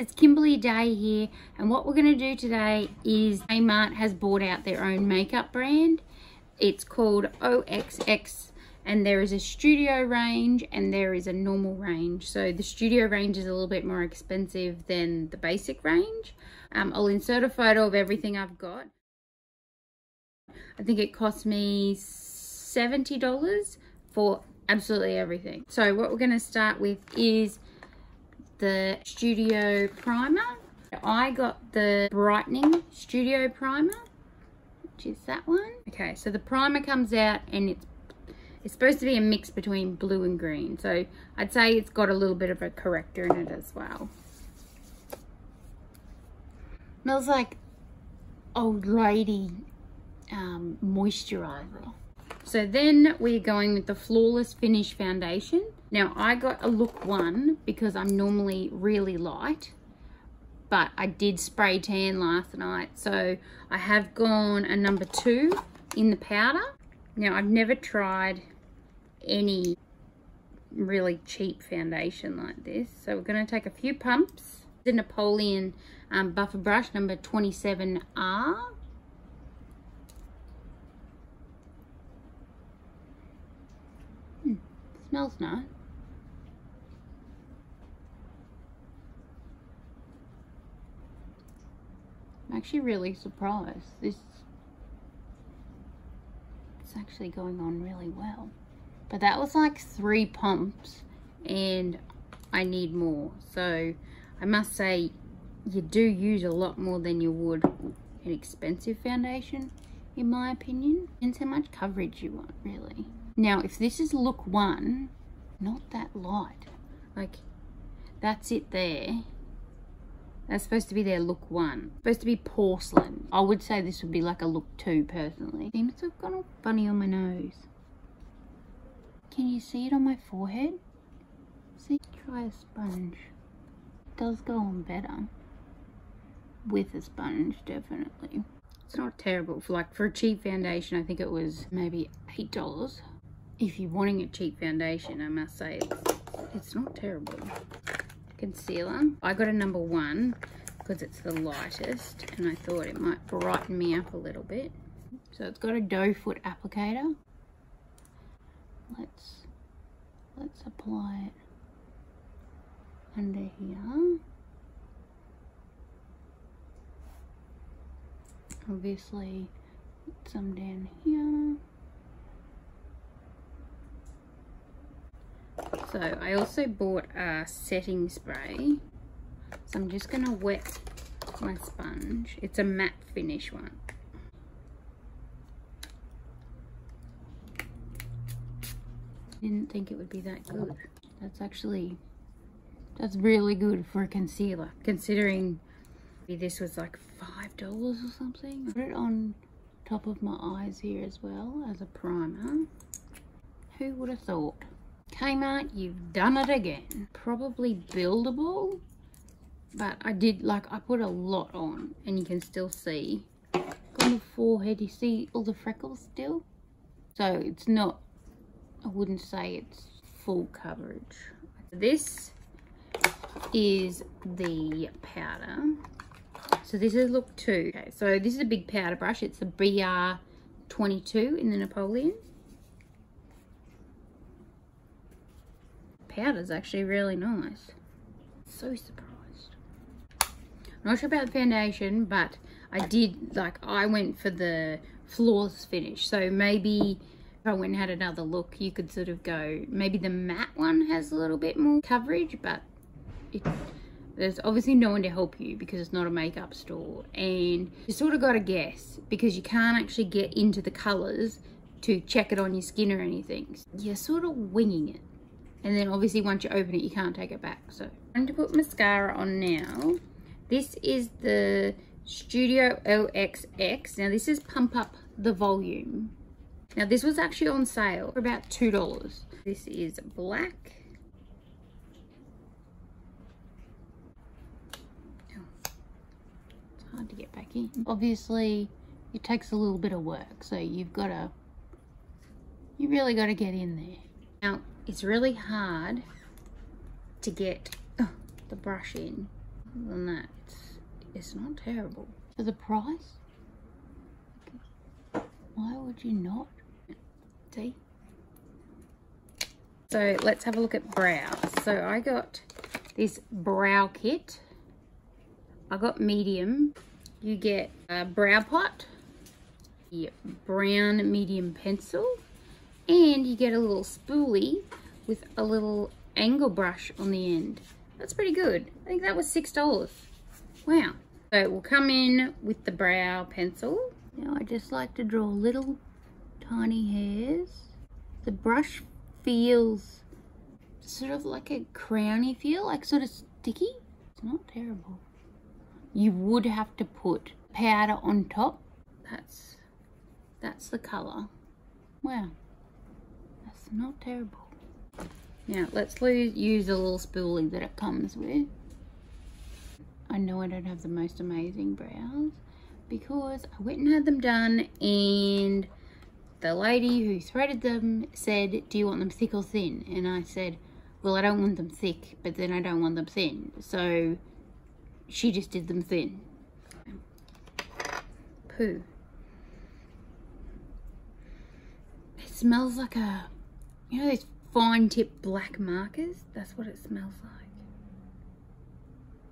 it's Kimberley Day here and what we're going to do today is Kmart has bought out their own makeup brand. It's called OXX and there is a studio range and there is a normal range. So the studio range is a little bit more expensive than the basic range. Um, I'll insert a photo of everything I've got. I think it cost me $70 for absolutely everything. So what we're going to start with is the Studio Primer. I got the Brightening Studio Primer, which is that one. Okay, so the primer comes out and it's it's supposed to be a mix between blue and green. So I'd say it's got a little bit of a corrector in it as well. Smells like old lady um, moisturizer. So then we're going with the Flawless Finish Foundation. Now I got a look one because I'm normally really light, but I did spray tan last night. So I have gone a number two in the powder. Now I've never tried any really cheap foundation like this. So we're gonna take a few pumps. The Napoleon um, buffer brush number 27R Smells nice. I'm actually really surprised. This it's actually going on really well. But that was like three pumps and I need more. So I must say you do use a lot more than you would an expensive foundation in my opinion. Depends how much coverage you want really. Now, if this is look one, not that light. Like, that's it there. That's supposed to be their look one. supposed to be porcelain. I would say this would be like a look two, personally. Seems to have gone all funny on my nose. Can you see it on my forehead? See, try a sponge. It does go on better. With a sponge, definitely. It's not terrible. For like for a cheap foundation, I think it was maybe $8 if you're wanting a cheap foundation, I must say it's, it's not terrible. Concealer. I got a number one because it's the lightest and I thought it might brighten me up a little bit. So it's got a doe foot applicator. Let's let's apply it under here. Obviously some down here. So I also bought a setting spray. So I'm just going to wet my sponge. It's a matte finish one. Didn't think it would be that good. That's actually, that's really good for a concealer. Considering this was like $5 or something. Put it on top of my eyes here as well as a primer. Who would have thought? Kmart, you've done it again. Probably buildable, but I did, like, I put a lot on, and you can still see. On the forehead, you see all the freckles still? So it's not, I wouldn't say it's full coverage. This is the powder. So this is look two. Okay, so this is a big powder brush. It's the BR22 in the Napoleon. Powder's actually really nice. So surprised. Not sure about the foundation, but I did, like, I went for the flawless finish. So maybe if I went and had another look, you could sort of go, maybe the matte one has a little bit more coverage, but it, there's obviously no one to help you because it's not a makeup store. And you sort of got to guess because you can't actually get into the colors to check it on your skin or anything. You're sort of winging it and then obviously once you open it you can't take it back so. I'm going to put mascara on now. This is the Studio OXX now this is pump up the volume. Now this was actually on sale for about two dollars. This is black. Oh, it's hard to get back in. Obviously it takes a little bit of work so you've got to you really got to get in there. Now it's really hard to get oh, the brush in. than that, it's not terrible. For the price, why would you not? See? So let's have a look at brows. So I got this brow kit. I got medium. You get a brow pot, brown medium pencil, and you get a little spoolie with a little angle brush on the end. That's pretty good. I think that was $6. Wow. So it will come in with the brow pencil. Now I just like to draw little tiny hairs. The brush feels sort of like a crowny feel, like sort of sticky. It's not terrible. You would have to put powder on top. That's, that's the colour. Wow, not terrible. Now let's use a little spoolie that it comes with. I know I don't have the most amazing brows because I went and had them done and the lady who threaded them said, do you want them thick or thin? And I said, well, I don't want them thick, but then I don't want them thin. So she just did them thin. Poo. It smells like a, you know those fine tip black markers? That's what it smells like.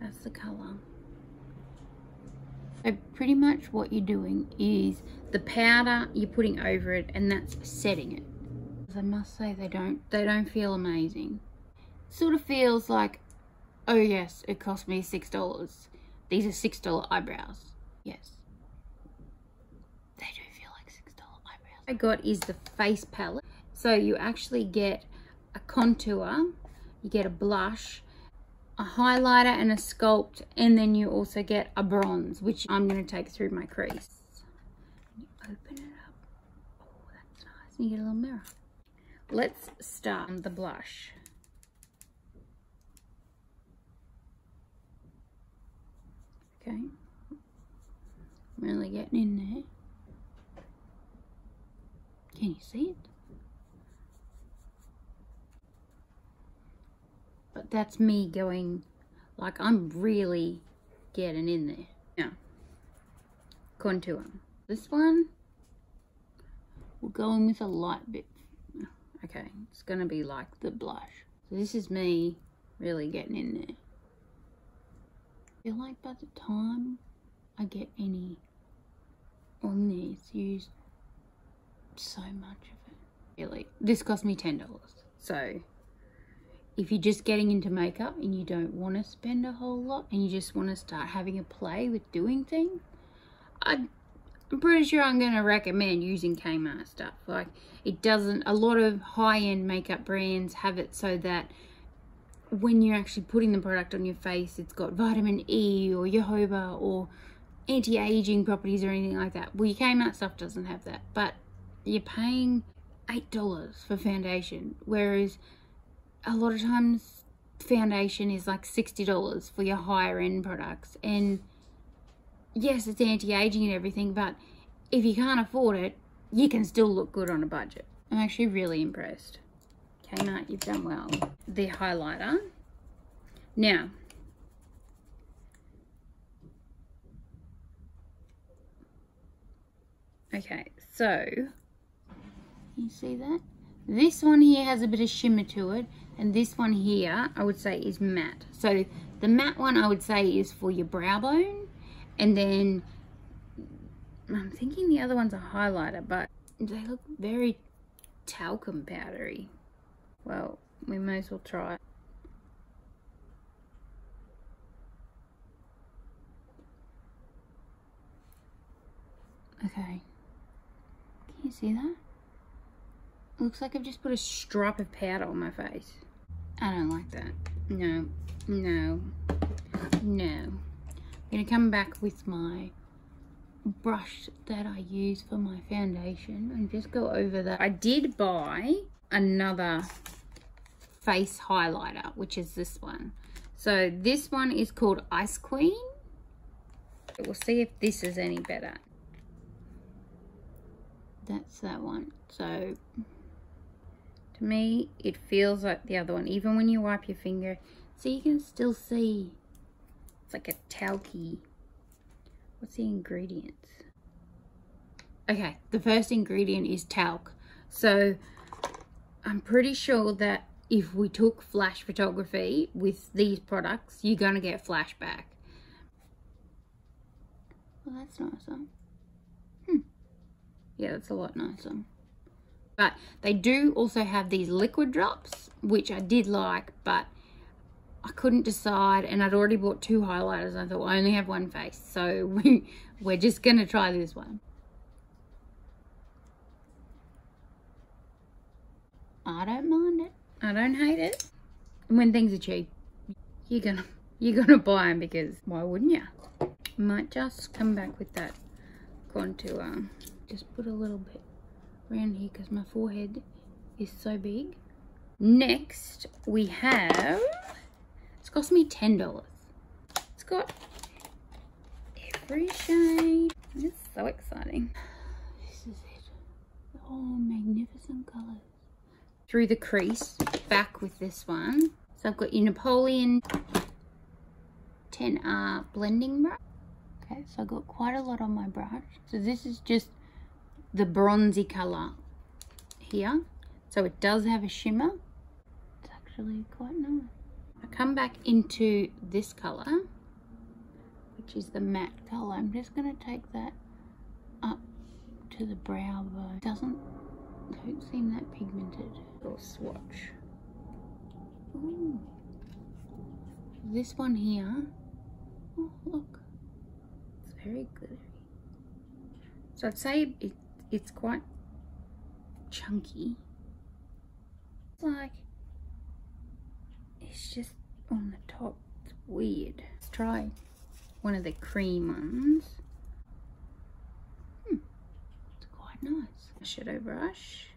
That's the colour. So pretty much what you're doing is the powder you're putting over it and that's setting it. I must say they don't they don't feel amazing. Sort of feels like, oh yes, it cost me six dollars. These are six dollar eyebrows. Yes. They do feel like six dollar eyebrows. I got is the face palette. So you actually get a contour, you get a blush, a highlighter and a sculpt and then you also get a bronze which I'm going to take through my crease. You open it up. Oh, that's nice. And you get a little mirror. Let's start on the blush. Okay. I'm Really getting in there. Can you see it? But that's me going, like I'm really getting in there. Now, contour. This one, we'll go in with a light bit. Okay, it's going to be like the blush. So this is me really getting in there. I feel like by the time I get any on this, use so much of it. Really, this cost me $10. So if you're just getting into makeup and you don't want to spend a whole lot and you just want to start having a play with doing things, I'm pretty sure I'm going to recommend using Kmart stuff. Like, it doesn't, a lot of high-end makeup brands have it so that when you're actually putting the product on your face, it's got vitamin E or jojoba or anti-aging properties or anything like that. Well, your Kmart stuff doesn't have that, but you're paying $8 for foundation, whereas a lot of times foundation is like $60 for your higher end products. And yes, it's anti-aging and everything, but if you can't afford it, you can still look good on a budget. I'm actually really impressed. Okay, Kmart, you've done well. The highlighter. Now, okay, so, you see that? This one here has a bit of shimmer to it and this one here I would say is matte. So the matte one I would say is for your brow bone. And then I'm thinking the other one's a highlighter but they look very talcum powdery. Well we may as well try. It okay. Can you see that? Looks like I've just put a stripe of powder on my face I don't like that. No, no, no. I'm going to come back with my brush that I use for my foundation and just go over that. I did buy another face highlighter, which is this one. So this one is called Ice Queen. We'll see if this is any better. That's that one. So to me, it feels like the other one. Even when you wipe your finger, so you can still see It's like a talky. What's the ingredients? Okay, the first ingredient is talc. So I'm pretty sure that if we took flash photography with these products, you're going to get flashback. Well, that's nicer. Hmm. Yeah, that's a lot nicer. But they do also have these liquid drops, which I did like, but I couldn't decide. And I'd already bought two highlighters. I thought, well, I only have one face. So we, we're just going to try this one. I don't mind it. I don't hate it. And when things are cheap, you're gonna you're gonna buy them because why wouldn't you? Might just come back with that contour. Just put a little bit around here because my forehead is so big. Next, we have, it's cost me $10. It's got every shade. It's so exciting. This is it. Oh, magnificent colors through the crease back with this one. So I've got your Napoleon 10R uh, blending brush. Okay, so I've got quite a lot on my brush. So this is just the bronzy colour here. So it does have a shimmer. It's actually quite nice. I come back into this colour, which is the matte colour. I'm just going to take that up to the brow bone. It doesn't don't seem that pigmented. Little swatch. Ooh. This one here. Oh, look. It's very glittery. So I'd say it, it's quite chunky. It's like, it's just on the top. It's weird. Let's try one of the cream ones. Hmm. It's quite nice shadow brush.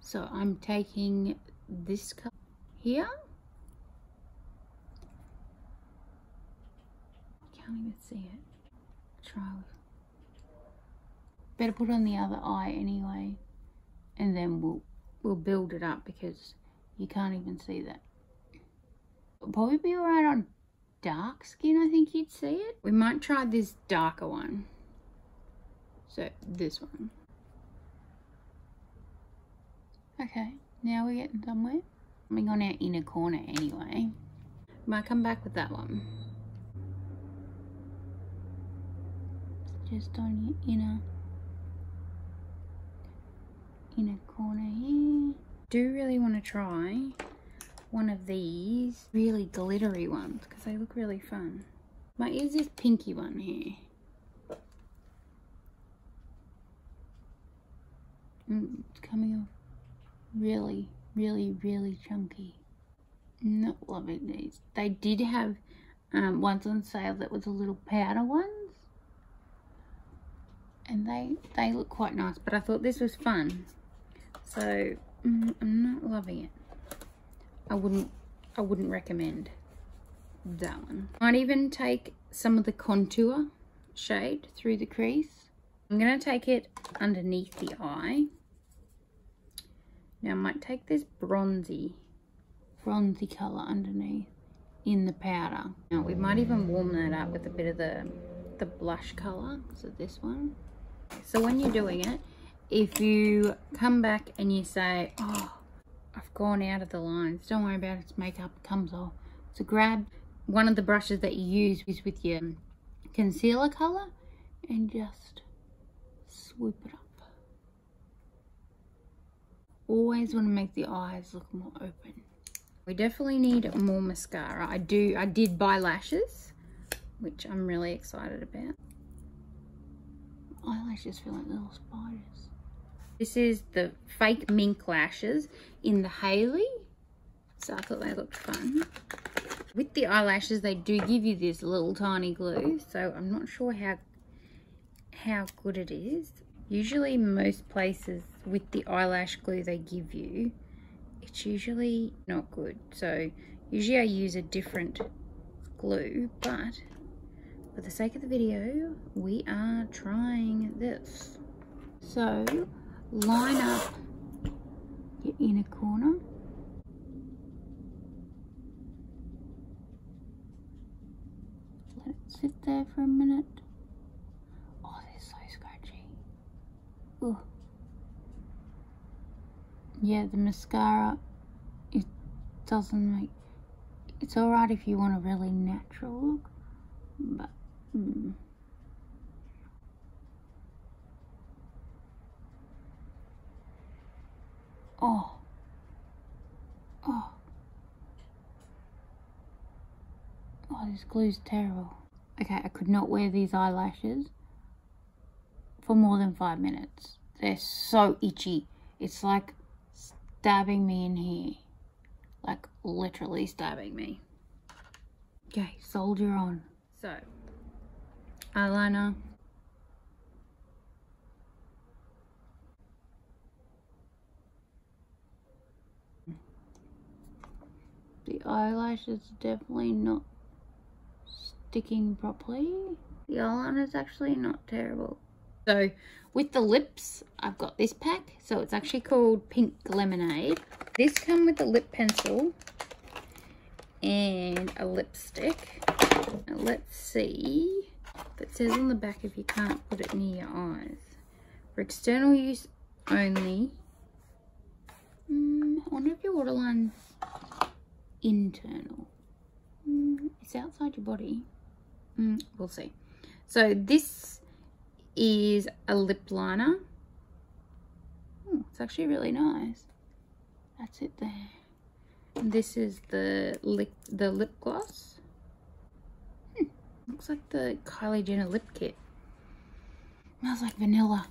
So I'm taking this color here. I Can't even see it. Try. Better put on the other eye anyway, and then we'll we'll build it up because you can't even see that. It'll probably be alright on dark skin. I think you'd see it. We might try this darker one. So this one. Okay, now we're getting somewhere. Coming on our inner corner anyway. Might come back with that one. Just on your inner inner corner here. Do really want to try one of these really glittery ones because they look really fun. My is pinky one here. Mm, it's coming off really, really, really chunky. Not loving these. They did have um, ones on sale that was a little powder ones. And they, they look quite nice, but I thought this was fun. So, mm, I'm not loving it. I wouldn't, I wouldn't recommend that one. Might even take some of the contour shade through the crease. I'm going to take it underneath the eye. Now I might take this bronzy, bronzy colour underneath in the powder. Now we might even warm that up with a bit of the, the blush colour, so this one. So when you're doing it, if you come back and you say, oh, I've gone out of the lines, don't worry about it, it's makeup, it comes off. So grab one of the brushes that you use with your concealer colour and just swoop it up always want to make the eyes look more open. We definitely need more mascara. I do, I did buy lashes, which I'm really excited about. Eyelashes feel like little spiders. This is the fake mink lashes in the Haley. So I thought they looked fun. With the eyelashes, they do give you this little tiny glue. So I'm not sure how how good it is. Usually most places with the eyelash glue they give you, it's usually not good. So usually I use a different glue, but for the sake of the video, we are trying this. So line up your inner corner. Let it sit there for a minute. Oh, they're so scratchy. Ugh. Yeah, the mascara, it doesn't make, it's alright if you want a really natural look, but, mm. Oh. Oh. Oh, this glue's terrible. Okay, I could not wear these eyelashes for more than five minutes. They're so itchy. It's like stabbing me in here. Like literally stabbing me. Okay, soldier on. So, eyeliner. The eyelashes definitely not sticking properly. The eyeliner is actually not terrible. So with the lips, I've got this pack. So it's actually called Pink Lemonade. This come with a lip pencil and a lipstick. Now let's see it says on the back if you can't put it near your eyes. For external use only. Mm, I wonder if your waterline's internal. Mm, it's outside your body. Mm, we'll see. So this is a lip liner. Oh, it's actually really nice. That's it there. This is the lip the lip gloss. Hmm, looks like the Kylie Jenner lip kit. Smells like vanilla.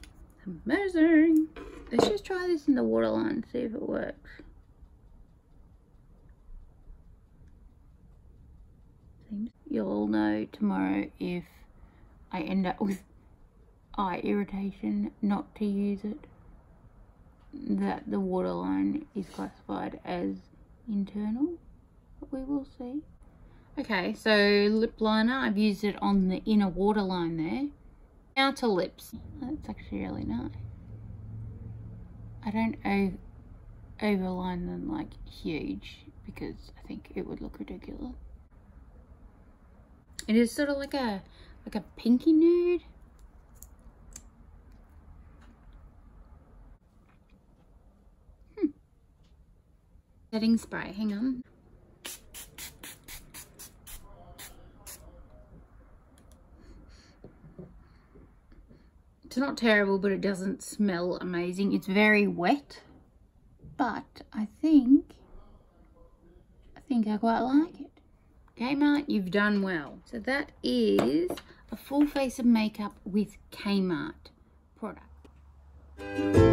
Amazing. Let's just try this in the waterline and see if it works. You'll know tomorrow if I end up with eye irritation not to use it. That the waterline is classified as internal, but we will see. Okay, so lip liner, I've used it on the inner waterline there. To lips. That's actually really nice. I don't overline them like huge because I think it would look ridiculous. It is sort of like a like a pinky nude. Hmm. Setting spray, hang on. It's not terrible, but it doesn't smell amazing. It's very wet, but I think, I think I quite like it. Kmart, you've done well. So that is a full face of makeup with Kmart product.